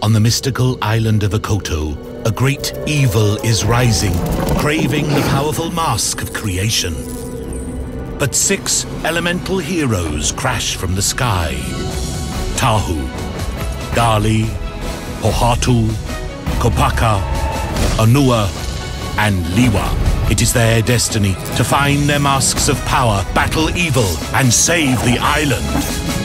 On the mystical island of Okoto, a great evil is rising, craving the powerful mask of creation. But six elemental heroes crash from the sky. Tahu, Gali, Pohatu, Kopaka, Onua, and Lewa. It is their destiny to find their masks of power, battle evil, and save the island.